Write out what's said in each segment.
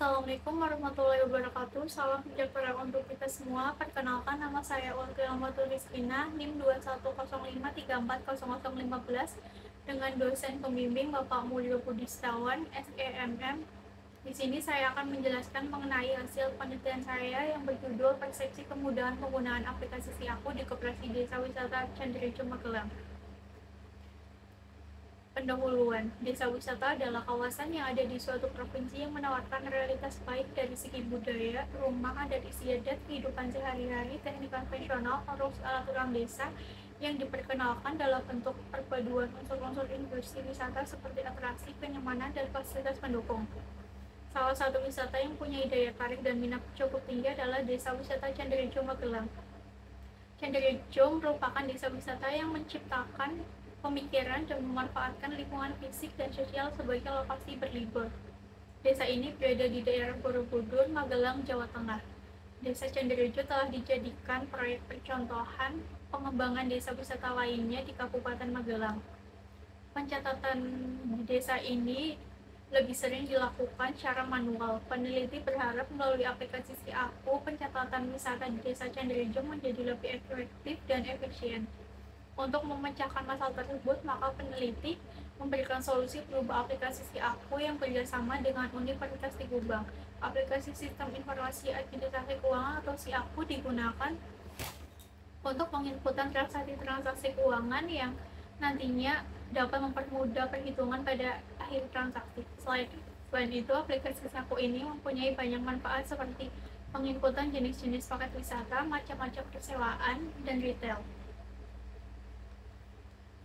Assalamualaikum warahmatullahi wabarakatuh. Salam sejahtera untuk kita semua. Perkenalkan nama saya Olga Almatul Rizkina, NIM 21053400015 dengan dosen pembimbing Bapak Mulyo Budi Setiawan, SEMM. Di sini saya akan menjelaskan mengenai hasil penelitian saya yang berjudul Persepsi Kemudahan Penggunaan Aplikasi Siaku di Koperasi Desa Wisata Cenderejo Magelang. Pendahuluan, desa wisata adalah kawasan yang ada di suatu provinsi yang menawarkan realitas baik dari segi budaya, rumah adat istiadat, kehidupan sehari-hari, teknik konvensional, harus alat orang desa yang diperkenalkan dalam bentuk perpaduan unsur-unsur industri wisata seperti atraksi, kenyamanan, dan fasilitas pendukung. Salah satu wisata yang punya daya tarik dan minat cukup tinggi adalah Desa Wisata Cenderejo Magelang. Cenderejo merupakan desa wisata yang menciptakan pemikiran dan memanfaatkan lingkungan fisik dan sosial sebagai lokasi berlibur. Desa ini berada di daerah Borobudur, Magelang, Jawa Tengah. Desa Cenderejo telah dijadikan proyek percontohan pengembangan desa wisata lainnya di Kabupaten Magelang. Pencatatan di desa ini lebih sering dilakukan secara manual. Peneliti berharap melalui aplikasi Si Aku, pencatatan wisata di desa Cenderejo menjadi lebih efektif dan efisien. Untuk memecahkan masalah tersebut, maka peneliti memberikan solusi berupa aplikasi Si Aku yang bekerjasama dengan Universitas di Gubang. Aplikasi Sistem Informasi Administrasi Keuangan atau Si Aku digunakan untuk penginputan transaksi-transaksi keuangan yang nantinya dapat mempermudah perhitungan pada akhir transaksi. Selain, selain itu, aplikasi Saku ini mempunyai banyak manfaat seperti penginputan jenis-jenis paket wisata, macam-macam persewaan, dan retail.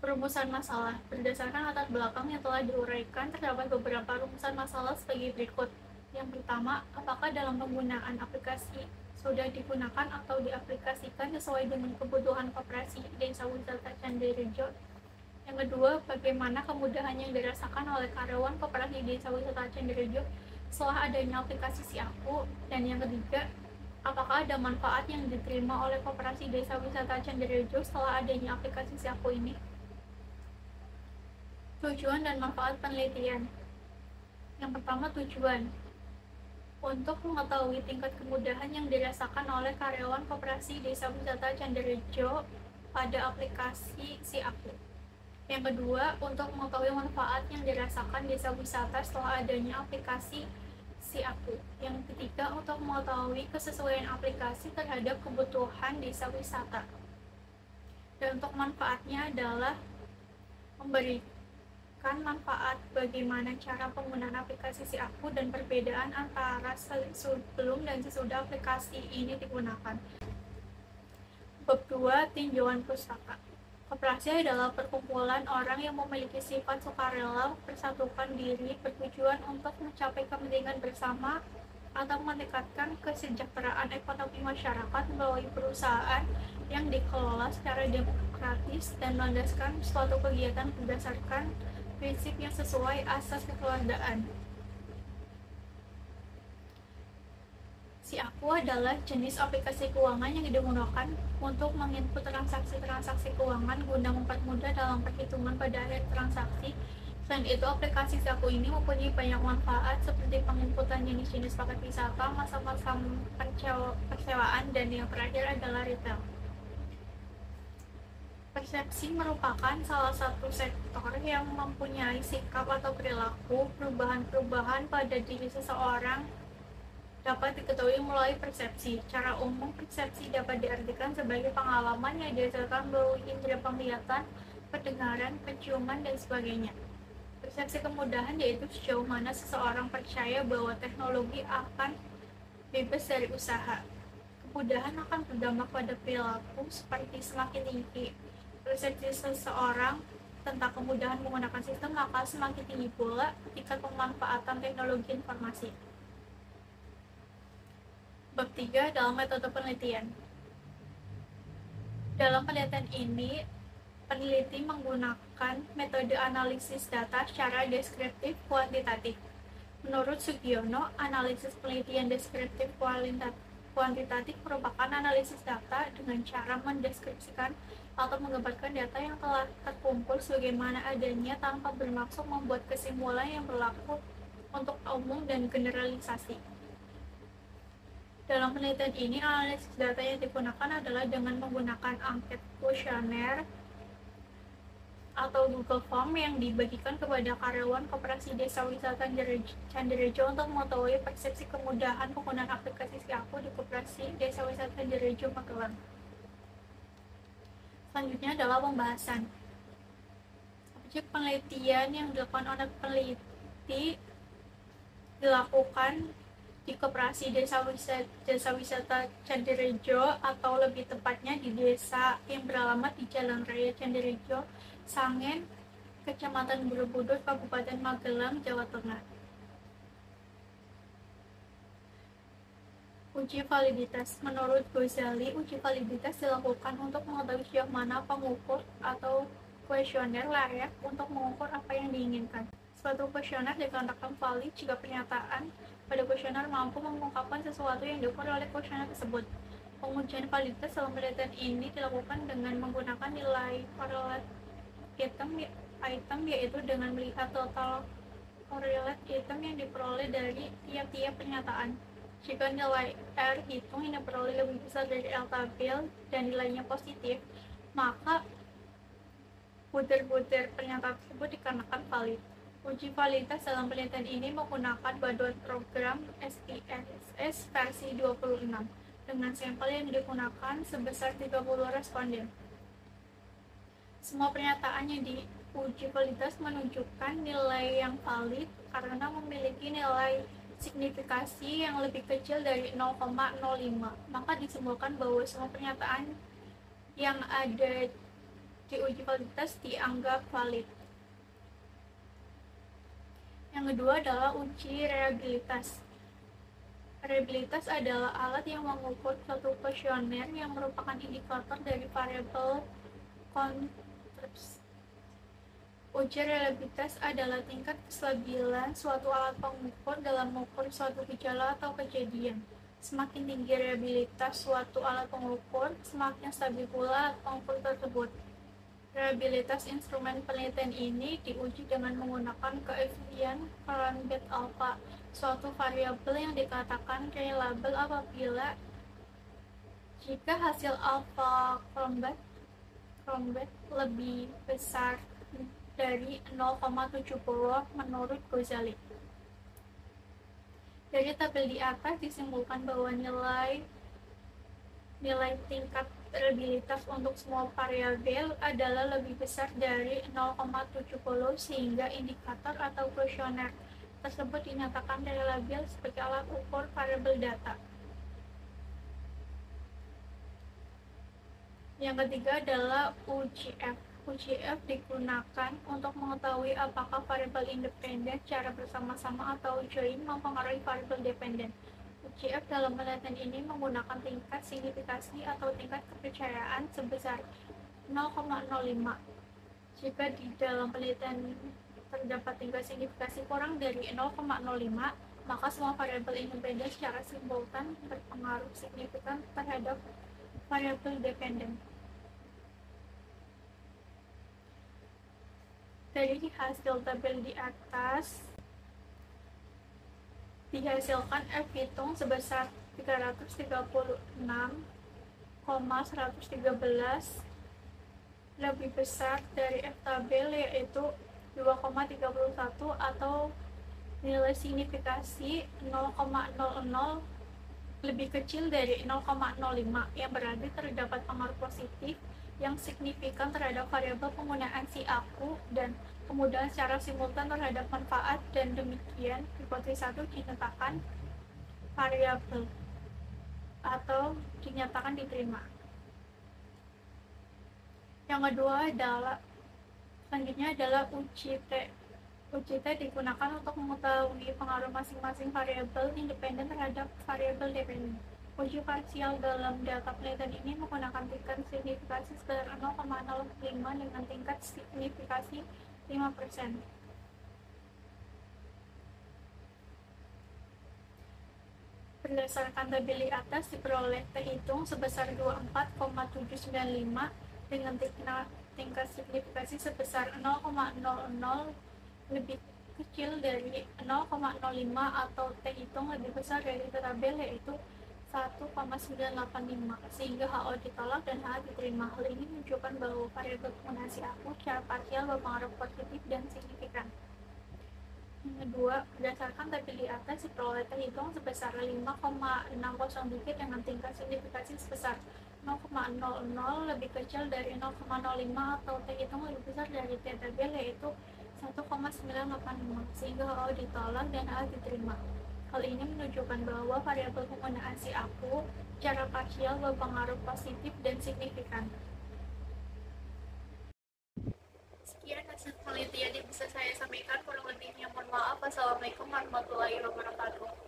Rumusan masalah Berdasarkan latar belakang yang telah diuraikan, terdapat beberapa rumusan masalah sebagai berikut. Yang pertama, apakah dalam penggunaan aplikasi sudah digunakan atau diaplikasikan sesuai dengan kebutuhan koperasi desa wisata Candirejo? Yang kedua, bagaimana kemudahan yang dirasakan oleh karyawan koperasi desa wisata Candirejo setelah adanya aplikasi Si Aku? Dan yang ketiga, apakah ada manfaat yang diterima oleh koperasi desa wisata Candirejo setelah adanya aplikasi Si Aku ini? Tujuan dan manfaat penelitian. Yang pertama tujuan untuk mengetahui tingkat kemudahan yang dirasakan oleh karyawan koperasi Desa Wisata Candirejo pada aplikasi Si Aku. Yang kedua, untuk mengetahui manfaat yang dirasakan desa wisata setelah adanya aplikasi Si Aku. Yang ketiga, untuk mengetahui kesesuaian aplikasi terhadap kebutuhan desa wisata. Dan untuk manfaatnya adalah memberikan memberikan manfaat bagaimana cara penggunaan aplikasi Si Aku dan perbedaan antara sebelum dan sesudah aplikasi ini digunakan. Bab 2 Tinjauan Pustaka Koperasi adalah perkumpulan orang yang memiliki sifat sukarela, bersatukan diri, bertujuan untuk mencapai kepentingan bersama atau meningkatkan kesejahteraan ekonomi masyarakat melalui perusahaan yang dikelola secara demokratis dan melandaskan suatu kegiatan berdasarkan prinsip yang sesuai asas kekeluargaan. Si Aku adalah jenis aplikasi keuangan yang digunakan untuk menginput transaksi-transaksi keuangan guna mempermudah dalam perhitungan pada akhir transaksi. Selain itu, aplikasi Si Aku ini mempunyai banyak manfaat seperti penginputan jenis-jenis paket wisata, masa-masa persewaan, dan yang terakhir adalah retail. Persepsi merupakan salah satu sektor yang mempunyai sikap atau perilaku perubahan-perubahan pada diri seseorang dapat diketahui melalui persepsi. Cara umum, persepsi dapat diartikan sebagai pengalaman yang dirasakan melalui indera penglihatan, pendengaran, penciuman, dan sebagainya. Persepsi kemudahan yaitu sejauh mana seseorang percaya bahwa teknologi akan bebas dari usaha. Kemudahan akan berdampak pada perilaku seperti semakin tinggi persepsi seseorang tentang kemudahan menggunakan sistem maka semakin tinggi pula tingkat pemanfaatan teknologi informasi. Bab 3 dalam metode penelitian. Dalam penelitian ini, peneliti menggunakan metode analisis data secara deskriptif kuantitatif. Menurut Sugiono, analisis penelitian deskriptif kuantitatif merupakan analisis data dengan cara mendeskripsikan atau menggambarkan data yang telah terkumpul sebagaimana adanya tanpa bermaksud membuat kesimpulan yang berlaku untuk umum dan generalisasi. Dalam penelitian ini, analisis data yang digunakan adalah dengan menggunakan angket kuesioner atau Google Form yang dibagikan kepada karyawan Koperasi Desa Wisata Candirejo untuk mengetahui persepsi kemudahan penggunaan aplikasi Siaku di Koperasi Desa Wisata Candirejo Magelang. Selanjutnya adalah pembahasan. Objek penelitian yang dilakukan oleh peneliti dilakukan di Koperasi Desa Wisata, Desa Wisata Candirejo atau lebih tepatnya di desa yang beralamat di Jalan Raya Candirejo, Sangen, Kecamatan Borobudur, Kabupaten Magelang, Jawa Tengah. Uji validitas Menurut Gozali, uji validitas dilakukan untuk mengetahui sejauh mana pengukur atau kuesioner layak untuk mengukur apa yang diinginkan. Suatu kuesioner dikatakan valid jika pernyataan pada kuesioner mampu mengungkapkan sesuatu yang diukur oleh kuesioner tersebut. Pengujian validitas dalam penelitian ini dilakukan dengan menggunakan nilai korrelat item item yaitu dengan melihat total korrelat item yang diperoleh dari tiap-tiap pernyataan. Jika nilai R hitung yang diperoleh lebih besar dari L tabel dan nilainya positif, maka butir-butir pernyataan tersebut dikarenakan valid. Uji validitas dalam penelitian ini menggunakan bantuan program SPSS versi 26 dengan sampel yang digunakan sebesar 30 responden. Semua pernyataan yang diuji validitas menunjukkan nilai yang valid karena memiliki nilai signifikasi yang lebih kecil dari 0,05. Maka disimpulkan bahwa semua pernyataan yang ada di uji validitas dianggap valid. Yang kedua adalah uji reliabilitas. Reliabilitas adalah alat yang mengukur suatu kuesioner yang merupakan indikator dari variabel Uji reliabilitas adalah tingkat kestabilan suatu alat pengukur dalam mengukur suatu gejala atau kejadian. Semakin tinggi reliabilitas suatu alat pengukur, semakin stabil pula alat pengukur tersebut. Reliabilitas instrumen penelitian ini diuji dengan menggunakan koefisien Cronbet alpha, suatu variabel yang dikatakan reliable apabila jika hasil alpha Cronbet lebih besar dari 0,70 menurut Gozali. Dari tabel di atas disimpulkan bahwa nilai nilai tingkat reliabilitas untuk semua variabel adalah lebih besar dari 0,70 sehingga indikator atau kuesioner tersebut dinyatakan reliable sebagai alat ukur variabel data. Yang ketiga adalah UGF. UGF digunakan untuk mengetahui apakah variabel independen secara bersama-sama atau join mempengaruhi variabel dependen. UGF dalam penelitian ini menggunakan tingkat signifikasi atau tingkat kepercayaan sebesar 0,05. Jika di dalam penelitian terdapat tingkat signifikasi kurang dari 0,05, maka semua variabel independen secara simultan berpengaruh signifikan terhadap variabel dependen. Dari hasil tabel di atas, dihasilkan F hitung sebesar 336,113 lebih besar dari F tabel yaitu 2,31 atau nilai signifikasi 0,00 lebih kecil dari 0,05 yang berarti terdapat pengaruh positif yang signifikan terhadap variabel penggunaan si aku dan kemudian secara simultan terhadap manfaat dan demikian hipotesis satu dinyatakan variabel atau dinyatakan diterima. Yang kedua adalah selanjutnya adalah uji T digunakan untuk mengetahui pengaruh masing-masing variabel independen terhadap variabel dependen. Uji parsial dalam data penelitian ini menggunakan tingkat signifikasi sebesar 0,05 dengan tingkat signifikasi 5%. Berdasarkan tabel di atas diperoleh terhitung sebesar 24,795 dengan tingkat signifikasi sebesar 0,00 lebih kecil dari 0,05 atau T hitung lebih besar dari tabel yaitu 1,985 sehingga HO ditolak dan HA diterima. Hal ini menunjukkan bahwa variabel kombinasi aku secara parsial berpengaruh positif dan signifikan. Yang kedua, berdasarkan tabel di atas, diperoleh T hitung sebesar 5,60 bukit dengan tingkat signifikasi sebesar 0,00 lebih kecil dari 0,05 atau T hitung lebih besar dari T tabel yaitu 1,985 sehingga O ditolak dan A diterima. Hal ini menunjukkan bahwa variabel penggunaan si aku secara parsial berpengaruh positif dan signifikan. Sekian hasil penelitian yang bisa saya sampaikan. Kurang lebihnya mohon maaf. Wassalamualaikum warahmatullahi wabarakatuh.